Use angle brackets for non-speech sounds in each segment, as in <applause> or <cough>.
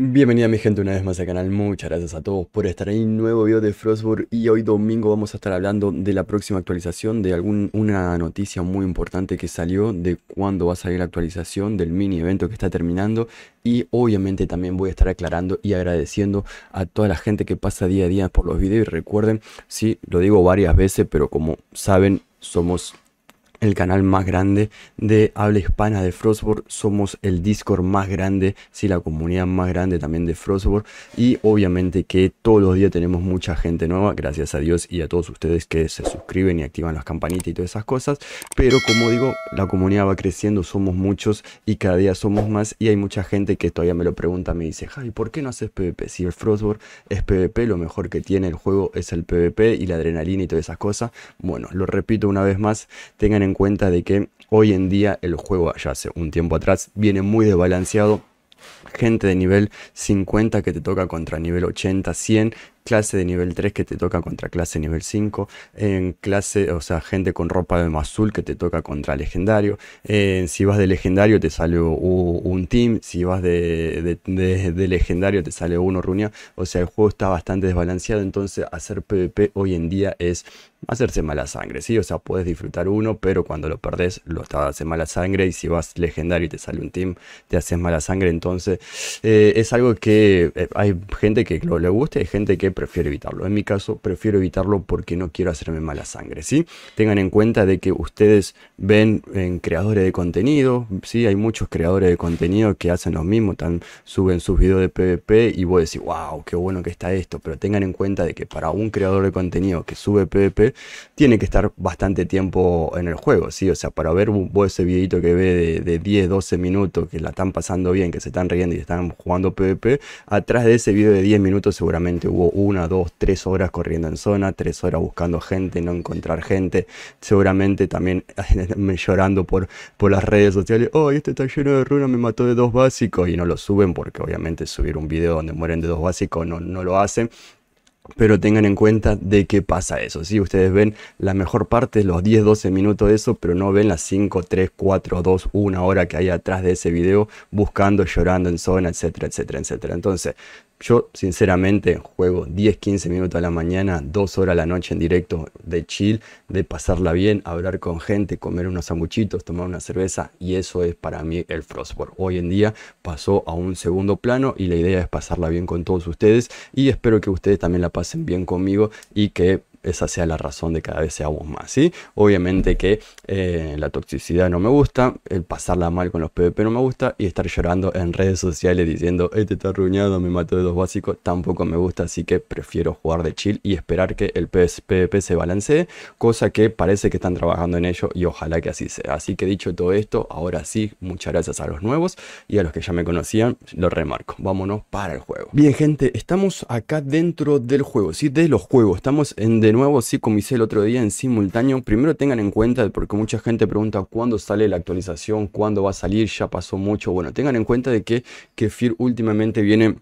Bienvenida mi gente una vez más al canal, muchas gracias a todos por estar ahí, nuevo video de Frostburg y hoy domingo vamos a estar hablando de la próxima actualización, de alguna noticia muy importante que salió, de cuándo va a salir la actualización, del mini evento que está terminando. Y obviamente también voy a estar aclarando y agradeciendo a toda la gente que pasa día a día por los videos. Y recuerden, sí, lo digo varias veces, pero como saben somos el canal más grande de habla hispana de Frostboard. Somos el Discord más grande, sí, la comunidad más grande también de Frostboard. Y obviamente que todos los días tenemos mucha gente nueva, gracias a Dios y a todos ustedes que se suscriben y activan las campanitas y todas esas cosas. Pero como digo, la comunidad va creciendo, somos muchos y cada día somos más. Y hay mucha gente que todavía me lo pregunta, me dice, Javi, ¿por qué no haces PvP? Si el Frostboard es PvP, lo mejor que tiene el juego es el PvP y la adrenalina y todas esas cosas. Bueno, lo repito una vez más, tengan en en cuenta de que hoy en día el juego, ya hace un tiempo atrás, viene muy desbalanceado. Gente de nivel 50 que te toca contra nivel 80, 100 clase de nivel 3 que te toca contra clase nivel 5, en clase, o sea, gente con ropa de azul que te toca contra legendario, si vas de legendario te sale un team, si vas de, de, legendario te sale uno runia, o sea, el juego está bastante desbalanceado, entonces hacer PvP hoy en día es hacerse mala sangre, ¿sí? O sea, puedes disfrutar uno, pero cuando lo perdés, lo estás hace mala sangre, y si vas legendario y te sale un team, te haces mala sangre, entonces eh, es algo que eh, hay gente que lo le gusta y hay gente que prefiero evitarlo. En mi caso, prefiero evitarlo porque no quiero hacerme mala sangre, ¿sí? Tengan en cuenta de que ustedes ven en creadores de contenido, ¿sí? Hay muchos creadores de contenido que hacen lo mismo, tan, suben sus videos de PvP y vos decís, wow, qué bueno que está esto, pero tengan en cuenta de que para un creador de contenido que sube PvP, tiene que estar bastante tiempo en el juego, ¿sí? O sea, para ver ese videito que ve de, de 10, 12 minutos, que la están pasando bien, que se están riendo y están jugando PvP, atrás de ese video de 10 minutos seguramente hubo un una, dos, tres horas corriendo en zona, tres horas buscando gente, no encontrar gente, seguramente también <laughs> llorando por, por las redes sociales, oh, este está lleno de runas, me mató de dos básicos, y no lo suben porque obviamente subir un video donde mueren de dos básicos no, no lo hacen, pero tengan en cuenta de qué pasa eso. Si ustedes ven la mejor parte, los 10-12 minutos de eso, pero no ven las 5, 3, 4, 2, 1 hora que hay atrás de ese video, buscando, llorando en zona, etcétera, etcétera, etcétera. Entonces, yo sinceramente juego 10-15 minutos a la mañana, 2 horas a la noche en directo de chill, de pasarla bien, hablar con gente, comer unos sanguchitos, tomar una cerveza y eso es para mí el Frostborg. Hoy en día pasó a un segundo plano y la idea es pasarla bien con todos ustedes y espero que ustedes también la pasen bien conmigo y que esa sea la razón de cada vez seamos más, ¿sí? Obviamente que eh, la toxicidad no me gusta, el pasarla mal con los PvP no me gusta y estar llorando en redes sociales diciendo, este está arruinado, me mató de dos básicos, tampoco me gusta, así que prefiero jugar de chill y esperar que el PvP se balancee, cosa que parece que están trabajando en ello y ojalá que así sea. Así que dicho todo esto, ahora sí, muchas gracias a los nuevos y a los que ya me conocían, lo remarco. Vámonos para el juego. Bien, gente, estamos acá dentro del juego, ¿sí? De los juegos, estamos en de nuevo, sí, como hice el otro día en simultáneo, primero tengan en cuenta, porque mucha gente pregunta cuándo sale la actualización, cuándo va a salir, ya pasó mucho. Bueno, tengan en cuenta de que Kefir últimamente viene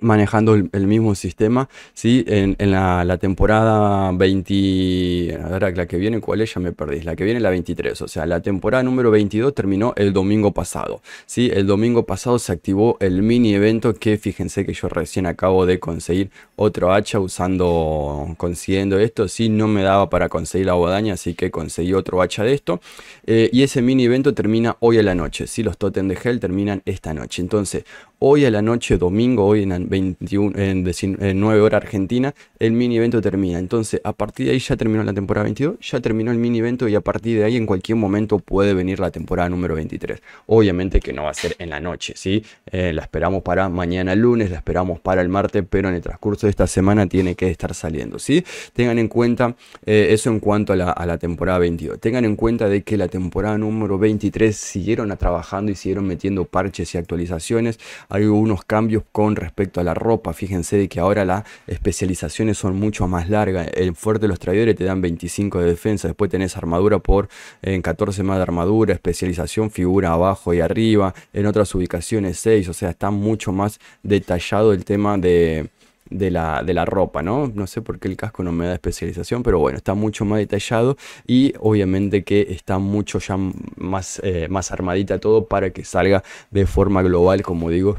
manejando el, mismo sistema, ¿sí? En, la, temporada 20... Ahora la que viene, ¿cuál es? Ya me perdí. La que viene la 23, o sea, la temporada número 22 terminó el domingo pasado, ¿sí? El domingo pasado se activó el mini evento que fíjense que yo recién acabo de conseguir otro hacha usando, consiguiendo esto, sí, no me daba para conseguir la guadaña, así que conseguí otro hacha de esto. Eh, y ese mini evento termina hoy a la noche, ¿sí? Los totem de Hell terminan esta noche. Entonces, hoy a la noche, domingo, hoy en 21, en, 9 horas Argentina, el mini evento termina. Entonces, a partir de ahí ya terminó la temporada 22, ya terminó el mini evento y a partir de ahí en cualquier momento puede venir la temporada número 23. Obviamente que no va a ser en la noche, ¿sí? Eh, la esperamos para mañana lunes, la esperamos para el martes, pero en el transcurso de esta semana tiene que estar saliendo, ¿sí? Tengan en cuenta eh, eso en cuanto a la, temporada 22. Tengan en cuenta de que la temporada número 23 siguieron trabajando y siguieron metiendo parches y actualizaciones. Hay unos cambios con respecto a la ropa. Fíjense de que ahora las especializaciones son mucho más largas. El fuerte de los traidores te dan 25 de defensa. Después tenés armadura por en 14 más de armadura. Especialización figura abajo y arriba. En otras ubicaciones 6. O sea, está mucho más detallado el tema de de la, de la ropa, ¿no? No sé por qué el casco no me da especialización, pero bueno, está mucho más detallado y obviamente que está mucho ya más, eh, más armadita todo para que salga de forma global, como digo,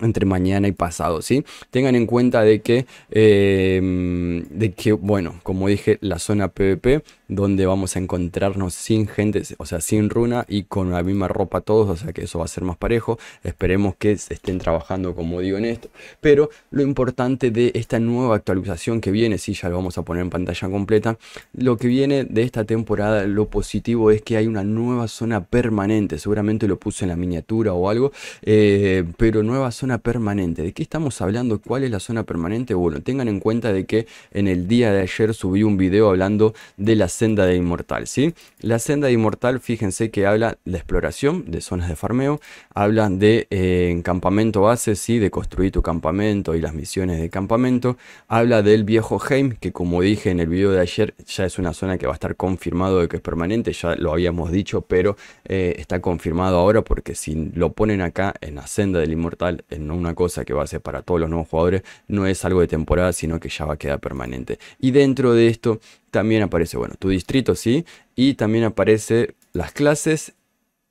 entre mañana y pasado, ¿sí? Tengan en cuenta de que, em, de que, bueno, como dije, la zona PvP, donde vamos a encontrarnos sin gente, o sea, sin runa y con la misma ropa todos, o sea que eso va a ser más parejo. Esperemos que se estén trabajando, como digo, en esto. Pero lo importante de esta nueva actualización que viene, sí, ya lo vamos a poner en pantalla completa, lo que viene de esta temporada, lo positivo es que hay una nueva zona permanente, seguramente lo puse en la miniatura o algo, eh, pero nueva zona permanente. ¿De qué estamos hablando? ¿Cuál es la zona permanente? Bueno, tengan en cuenta de que en el día de ayer subí un video hablando de la senda de inmortal, ¿sí? La senda de inmortal, fíjense que habla de exploración, de zonas de farmeo, habla de eh, campamento base, ¿sí? De construir tu campamento y las misiones de campamento, habla del viejo Heim, que como dije en el video de ayer, ya es una zona que va a estar confirmado de que es permanente, ya lo habíamos dicho, pero eh, está confirmado ahora porque si lo ponen acá en la senda del inmortal, en una cosa que va a ser para todos los nuevos jugadores, no es algo de temporada, sino que ya va a quedar permanente. Y dentro de esto también aparece, bueno, tu distrito, sí, y también aparece las clases,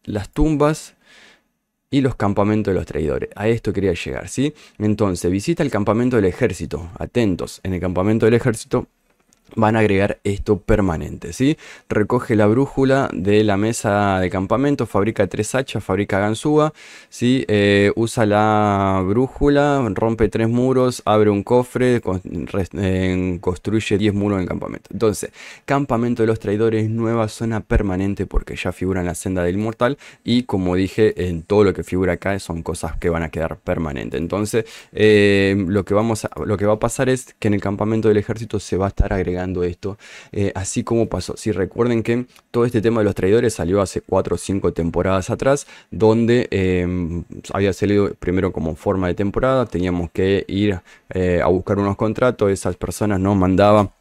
las tumbas, y los campamentos de los traidores. A esto quería llegar, ¿sí? Entonces, visita el campamento del ejército. Atentos, en el campamento del ejército van a agregar esto permanente, ¿sí? Recoge la brújula de la mesa de campamento, fabrica tres hachas, fabrica ganzúa, ¿sí? Eh, usa la brújula, rompe tres muros, abre un cofre, construye 10 muros en campamento. Entonces, campamento de los traidores, nueva zona permanente porque ya figura en la senda del inmortal y como dije, en todo lo que figura acá son cosas que van a quedar permanentes. Entonces, eh, lo, que vamos lo que va a pasar es que en el campamento del ejército se va a estar agregando esto, eh, así como pasó. Si recuerden que todo este tema de los traidores salió hace 4 o 5 temporadas atrás, donde em, había salido primero como forma de temporada, teníamos que ir eh, a buscar unos contratos, esas personas nos mandaban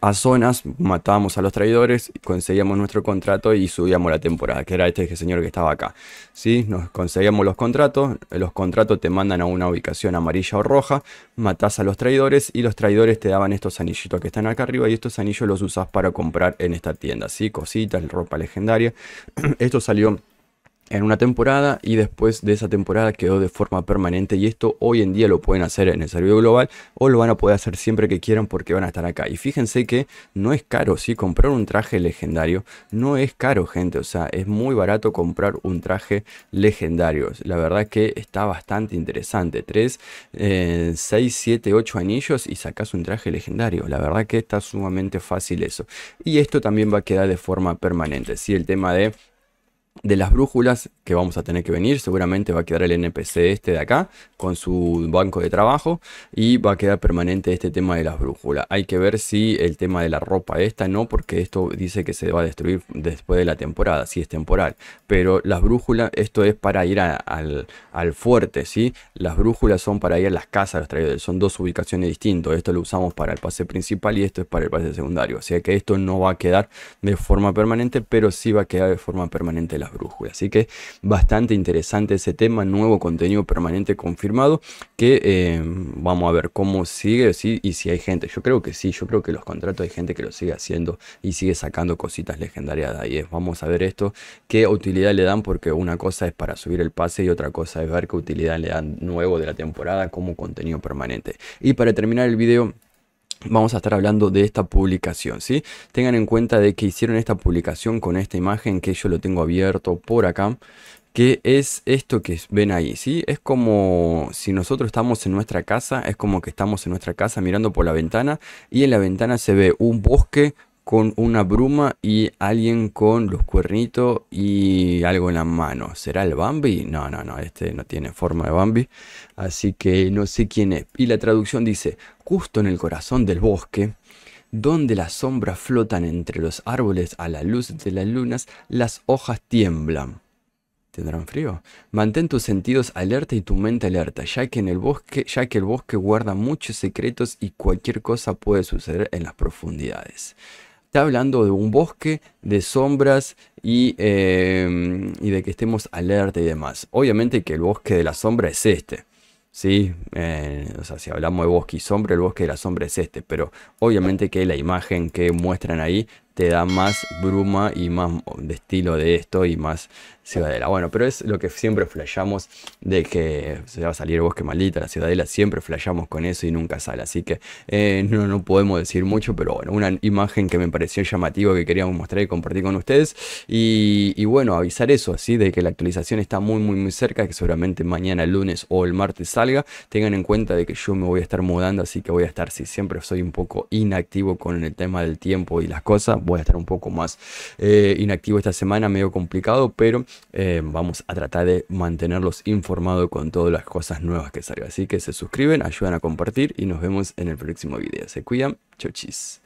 a zonas, matábamos a los traidores, conseguíamos nuestro contrato y subíamos la temporada, que era este señor que estaba acá. ¿sí? Nos conseguíamos los contratos, los contratos te mandan a una ubicación amarilla o roja, matás a los traidores y los traidores te daban estos anillitos que están acá arriba y estos anillos los usas para comprar en esta tienda, ¿sí? cositas, ropa legendaria. <clears throat> Esto salió en una temporada y después de esa temporada quedó de forma permanente y esto hoy en día lo pueden hacer en el servidor global o lo van a poder hacer siempre que quieran porque van a estar acá. Y fíjense que no es caro, si comprar un traje legendario no es caro gente, o sea es muy barato comprar un traje legendario, la verdad que está bastante interesante, 3, 6, 7, 8 anillos y sacas un traje legendario, la verdad que está sumamente fácil eso. Y esto también va a quedar de forma permanente, si el tema de de las brújulas que vamos a tener que venir. Seguramente va a quedar el NPC este de acá con su banco de trabajo y va a quedar permanente este tema de las brújulas. Hay que ver si el tema de la ropa esta no, porque esto dice que se va a destruir después de la temporada, si es temporal. Pero las brújulas, esto es para ir al, al, fuerte, ¿sí? Las brújulas son para ir a las casas de los. Son dos ubicaciones distintas. Esto lo usamos para el pase principal y esto es para el pase secundario. O sea que esto no va a quedar de forma permanente, pero sí va a quedar de forma permanente la brújulas. Así que bastante interesante ese tema, nuevo contenido permanente confirmado, que eh, vamos a ver cómo sigue ¿sí? y si hay gente. Yo creo que sí, yo creo que los contratos hay gente que lo sigue haciendo y sigue sacando cositas legendarias de ahí. Vamos a ver esto, qué utilidad le dan, porque una cosa es para subir el pase y otra cosa es ver qué utilidad le dan nuevo de la temporada como contenido permanente. Y para terminar el video vamos a estar hablando de esta publicación, ¿sí? Tengan en cuenta de que hicieron esta publicación con esta imagen que yo lo tengo abierto por acá, que es esto que ven ahí, ¿sí? Es como si nosotros estamos en nuestra casa, es como que estamos en nuestra casa mirando por la ventana y en la ventana se ve un bosque con una bruma y alguien con los cuernitos y algo en la mano. ¿Será el Bambi? No, no, no, este no tiene forma de Bambi, así que no sé quién es. Y la traducción dice, justo en el corazón del bosque, donde las sombras flotan entre los árboles a la luz de las lunas, las hojas tiemblan. ¿Tendrán frío? Mantén tus sentidos alerta y tu mente alerta, ya que en el bosque, ya que el bosque guarda muchos secretos y cualquier cosa puede suceder en las profundidades. Está hablando de un bosque, de sombras y, em, y, de que estemos alerta y demás. Obviamente que el bosque de la sombra es este. ¿sí? Eh, o sea, si hablamos de bosque y sombra, el bosque de la sombra es este. Pero obviamente que la imagen que muestran ahí te da más bruma y más de estilo de esto y más Ciudadela. Bueno, pero es lo que siempre flashamos de que se va a salir Bosque Maldita, la Ciudadela, siempre flashamos con eso y nunca sale. Así que eh, no, no podemos decir mucho, pero bueno, una imagen que me pareció llamativa que queríamos mostrar y compartir con ustedes. Y, bueno, avisar eso, así de que la actualización está muy, muy, muy cerca, que seguramente mañana, el lunes o el martes salga. Tengan en cuenta de que yo me voy a estar mudando, así que voy a estar, si siempre soy un poco inactivo con el tema del tiempo y las cosas, voy a estar un poco más eh, inactivo esta semana, medio complicado, pero eh, vamos a tratar de mantenerlos informados con todas las cosas nuevas que salgan. Así que se suscriben, ayudan a compartir y nos vemos en el próximo video. Se cuidan, chau chis.